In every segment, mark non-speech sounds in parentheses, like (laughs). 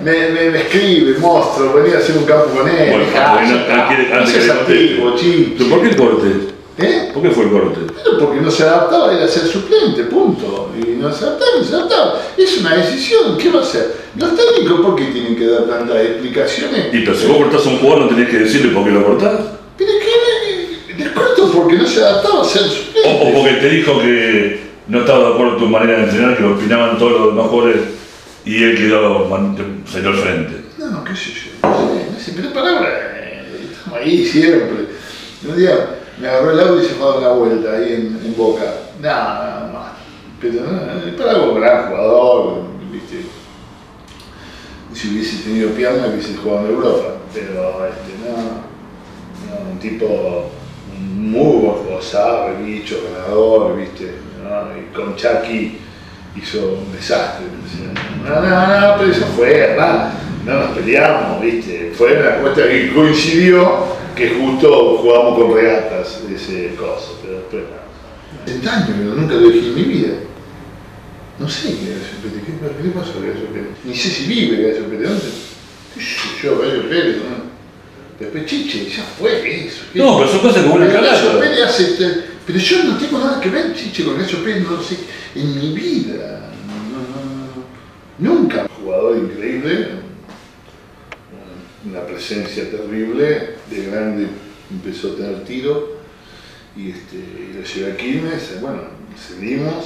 me, me, me escribe, monstruo, venía a hacer un campo con él. Bueno, ah, bueno, ya está, antes- no antes seas que le antiguo, conteste. chico. ¿Pero ¿Por qué el corte? ¿Eh? ¿Por qué fue el corte? Pero porque no se adaptaba a ir a ser suplente, punto. Y no se adaptaba, no se adaptaba. Es una decisión, ¿qué va a hacer? Los técnicos, ¿por qué tienen que dar tantas explicaciones? Y pero si vos cortás a un jugador no tenés que decirle por qué lo cortás. Pero es que les corto porque no se adaptaba a ser O, suplente. o porque te dijo que no estaba de acuerdo con tu manera de entrenar, que opinaban todos los demás jugadores y él quedó, salió al frente. No, qué sé yo, no sé, pero palabra, eh, estamos ahí siempre. Un día me agarró el auto y se fue a dar una vuelta ahí en, en Boca. Nada, más. Pero no, para algo gran jugador, viste. Si hubiese tenido pierna hubiese jugado en Europa, pero este, no, no, un tipo muy sabe, bicho, ganador, viste, ¿no? y con Chucky hizo un desastre. No, no, no, pero eso fue, ¿verdad? No nos peleamos, ¿viste? Fue una cuestión que coincidió que justo jugamos con regatas ese coso, pero después nada. 70 años, pero nunca lo dije en mi vida. No sé qué Gallo Pérez, ¿qué, qué pasó Gallo Pérez? Ni sé si vive Gallo Pérez, ¿dónde? ¿Qué sé yo, Gallo Pérez? ¿no? Después Chiche, ya fue eso. ¿qué? No, pero son cosas como una Pero Gallo. Pérez hace Pero yo no tengo nada que ver, Chiche, con Pérez, no sé, en mi vida. No, no, no. Nunca. Jugador increíble, una presencia terrible, de grande empezó a tener tiro y, este, y lo llevé a Quilmes, bueno, seguimos,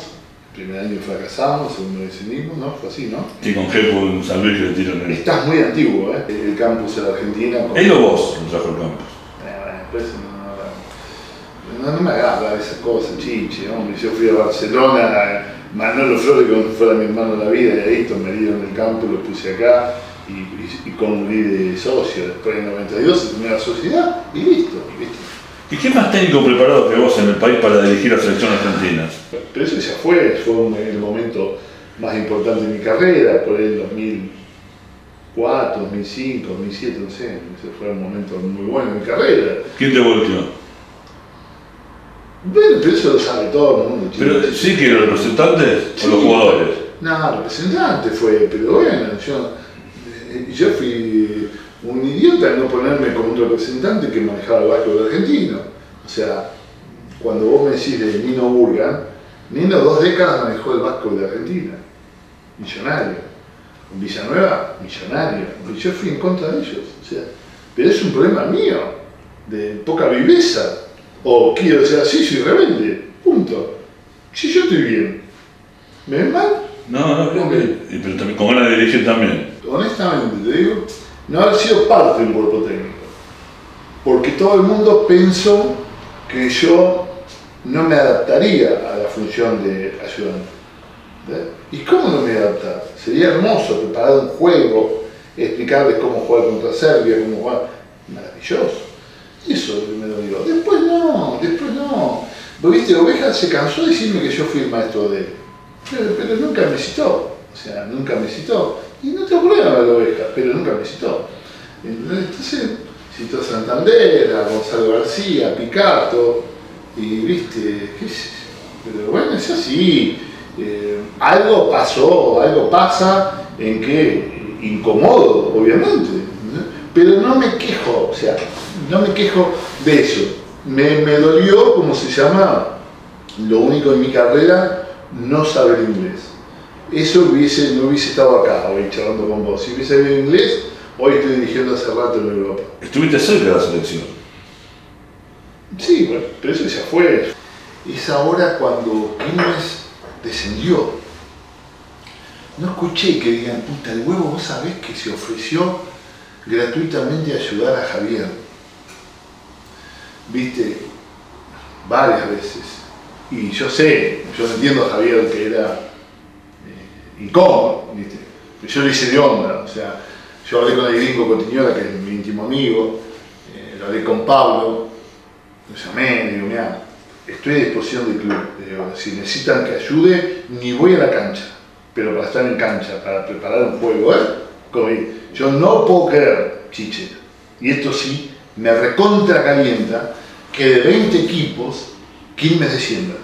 el primer año fracasamos, segundo decidimos, ¿no? Fue así, ¿no? Sí, con Jepo en San Luis que le tiran el. Estás muy antiguo, ¿eh? El campus en la Argentina. con- Él o vos lo trajo el campo. No, no, me agarra esas cosas, chiche, hombre. Yo fui a Barcelona, Manolo Flores, que fuera mi hermano de la vida, y ahí me dieron el campo, lo puse acá, y, y, y de socio. Después en 92 se terminó la sociedad, y listo, ¿viste? ¿Y qué más técnico preparado que vos en el país para dirigir la selección argentina? Pero eso ya fue, fue un- el momento más importante de mi carrera, por el 2004, 2005, 2007, no sé, ese fue un momento muy bueno de mi carrera. ¿Quién te volteó? Bueno, pero eso lo sabe todo el mundo. Pero chico. sí que los representantes o Sí, los jugadores. No, representante fue, pero bueno, yo, eh, yo fui un idiota en no ponerme como un representante que manejaba el barco de argentino. O sea, cuando vos me decís de Nino Burgan, Nino dos décadas manejó el Vasco de Argentina, millonario. Villanueva, millonario. Y yo fui en contra de ellos. O sea, pero es un problema mío, de poca viveza. O quiero ser así, soy rebelde. Punto. Si yo estoy bien, ¿me ven mal? No, no, creo que. Pero también de dirigir también. honestamente te digo, no haber sido parte del cuerpo técnico. Porque todo el mundo pensó que yo no me adaptaría a la función de ayudante. ¿Y cómo no me adaptar? Sería hermoso preparar un juego, explicarles cómo jugar contra Serbia, cómo jugar. Maravilloso. Eso es lo que me dolió. Después no, después no. Vos viste, Oveja se cansó de decirme que yo fui el maestro de él. Pero, nunca me citó. O sea, nunca me citó. Y no tengo problema la oveja, pero nunca me citó. Entonces, citó a Santander, a Gonzalo García, a Picato, y viste, qué sé. Pero bueno, es así. Eh, algo pasó, algo pasa en que incomodo, obviamente. Pero no me quejo, o sea, no me quejo de eso. Me, me dolió, como se llama, lo único en mi carrera, no saber inglés. Eso hubiese, no hubiese estado acá hoy charlando con vos. Si hubiese sabido inglés, hoy estoy dirigiendo hace rato en Europa. Estuviste cerca de la selección. Sí, bueno, pero eso ya fue. Es ahora cuando Quilmes descendió. No escuché que digan, puta, el huevo, vos sabés que se ofreció gratuitamente a ayudar a Javier. Viste, varias veces. Y yo sé, yo entiendo a Javier que era eh, incómodo, ¿viste? Pero yo lo hice de onda, o sea, yo hablé con el gringo Cotiñola, que es mi íntimo amigo, eh, lo hablé con Pablo, lo llamé, digo, mira, estoy a disposición del club, si necesitan que ayude, ni voy a la cancha, pero para estar en cancha, para preparar un juego, ¿eh? Yo no puedo creer, chiche, y esto sí, me recontra calienta, que de 20 equipos, Quilmes descienda.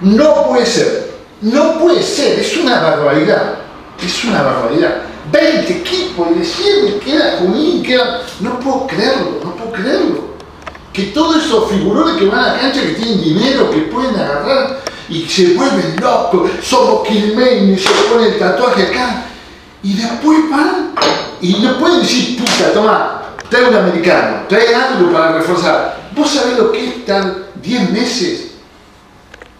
No puede ser, no puede ser, es una barbaridad, es una barbaridad. 20 equipos y decirme que era Junín. No puedo creerlo, no puedo creerlo. Que todos esos figurones que van a la cancha, que tienen dinero, que pueden agarrar y se vuelven locos, somos quilmeños, se ponen el tatuaje acá. Y después van y no pueden decir, puta, toma, trae un americano, trae algo para reforzar. ¿Vos sabés lo que es estar 10 meses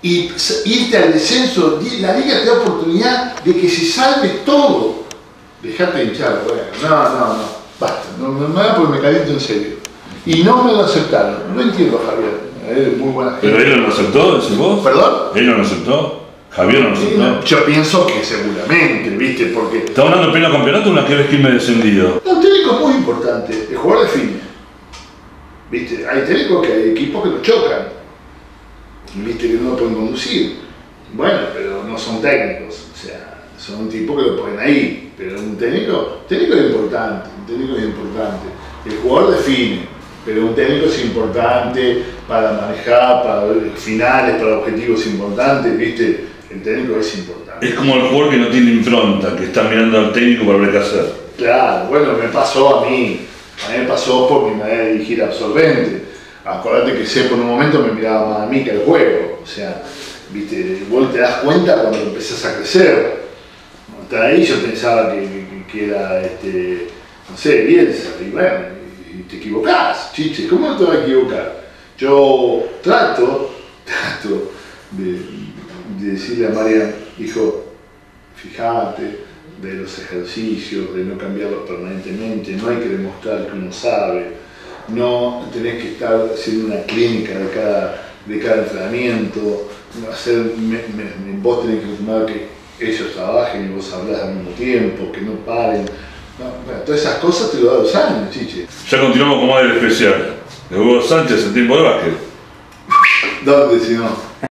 y irte al descenso? La liga te da oportunidad de que se salve todo. Dejate hinchar, bueno. No, no, no, basta, no, no, no porque me caliento en serio. Y no me lo aceptaron. No entiendo, Javier. Es muy buena gente. ¿Pero él no lo aceptó, decís vos? ¿Perdón? ¿Él no lo aceptó? Javier no lo aceptó. Yo pienso que seguramente, ¿viste? Porque ¿Estamos hablando de pleno campeonato una que ves que me descendido? Un técnico es muy importante, el jugador define. ¿Viste? Hay técnicos que hay equipos que lo chocan. ¿Viste? Que no lo pueden conducir. Bueno, pero no son técnicos. O sea, son tipos que lo ponen ahí. Pero un técnico, técnico es importante. Un técnico es importante. El jugador define. Pero un técnico es importante para manejar, para finales, para objetivos importantes, ¿viste? El técnico es importante. Es como el jugador que no tiene impronta, que está mirando al técnico para ver qué hacer. Claro, bueno, me pasó a mí. A mí me pasó por mi manera de dirigir absorbente. Acordate que Sepo en un momento me miraba más a mí que al juego. O sea, viste, vos te das cuenta cuando empezás a crecer. Hasta ahí yo pensaba que, que- que era, este, no sé, Bielsa, y bueno, y te equivocás, chiche, ¿cómo no te vas a equivocar? Yo trato, (laughs) trato de, de decirle a María, hijo, fíjate, de los ejercicios, de no cambiarlos permanentemente, no hay que demostrar que uno sabe, no tenés que estar haciendo una clínica de cada, de cada entrenamiento, hacer, me- me- me- vos tenés que confirmar que ellos trabajen y vos hablás al mismo tiempo, que no paren. No, bueno, todas esas cosas te lo da los años, chiche. Ya continuamos con más del especial. De Hugo Sánchez, el tiempo de básquet. (laughs) ¿Dónde si no?